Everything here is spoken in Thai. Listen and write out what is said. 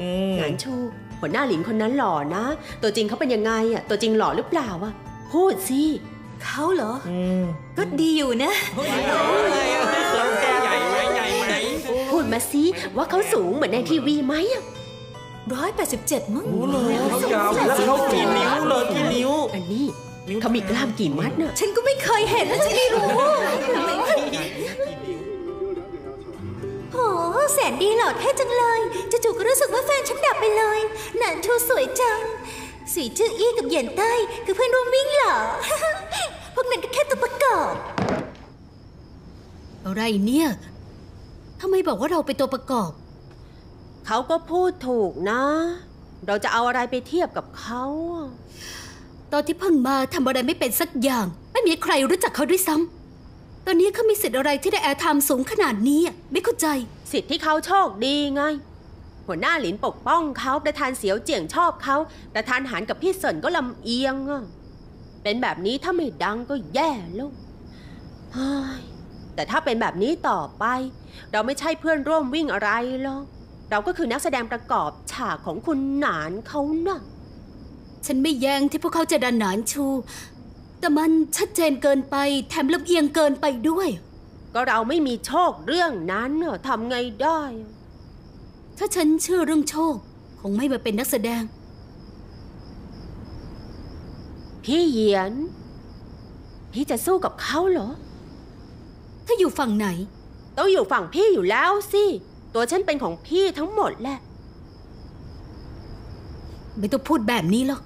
อืมหนานชูหัวหน้าหลินคนนั้นหล่อนะ ตัวจริงเขาเป็นยังไงอะ ตัวจริงหล่อหรือเปล่าอะ พูดสิเขาเหรออืมก็ดีอยู่นะใหญ่ไหมใหญ่ไหมพูดมาสิว่าเขาสูงเหมือนในทีวีไหมอะร้อยแปดสิบเจ็ดมั้งโอ้โหเขายาวแล้วเขากี่นิ้วเลยกี่นิ้ว อันนี้เขามีกล้ามกี่มัดน่ะฉันก็ไม่เคยเห็นและฉันไม่รู้โอ้แสนดีหล่อเท่จังเลยานชูสวยจังสีจื้ออี้กับเหยียนใต้คือเพื่อนร่วมวิ่งเหรอ พวกนั้นก็แค่ตัวประกอบ อะไรเนี่ยทำไมบอกว่าเราเป็นตัวประกอบ เขาก็พูดถูกนะ เราจะเอาอะไรไปเทียบกับเขาอะตอนที่เพิ่งมาทำอะไรไม่เป็นสักอย่าง ไม่มีใครรู้จักเขาด้วยซ้ำตอนนี้เขามีสิทธิ์อะไรที่ได้แอร์ไทม์สูงขนาดนี้อะไม่เข้าใจ สิทธิ์ที่เขาโชคดีไง หัวหน้าหลินปกป้องเขาประธานเสียวเจียงชอบเขาประธานหานกับพี่เสินก็ลำเอียงอะเป็นแบบนี้ถ้าไม่ดังก็แย่แลูกเฮ้ยแต่ถ้าเป็นแบบนี้ต่อไป เราไม่ใช่เพื่อนร่วมวิ่งอะไรหรอกเราก็คือนักแสดงประกอบฉากของคุณหนานเขานะฉันไม่แย้งที่พวกเขาจะดันหนานชู แต่มันชัดเจนเกินไปแถมลำเอียงเกินไปด้วย ก็เราไม่มีโชคเรื่องนั้นน่ะทำไงได้อะ ถ้าฉันเชื่อเรื่องโชค คงไม่มาเป็นนักแสดง พี่เหยียน พี่จะสู้กับเขาเหรอ ถ้าอยู่ฝั่งไหน ต้องอยู่ฝั่งพี่อยู่แล้วสิ ตัวฉันเป็นของพี่ทั้งหมดแหละ ไม่ต้องพูดแบบนี้หรอก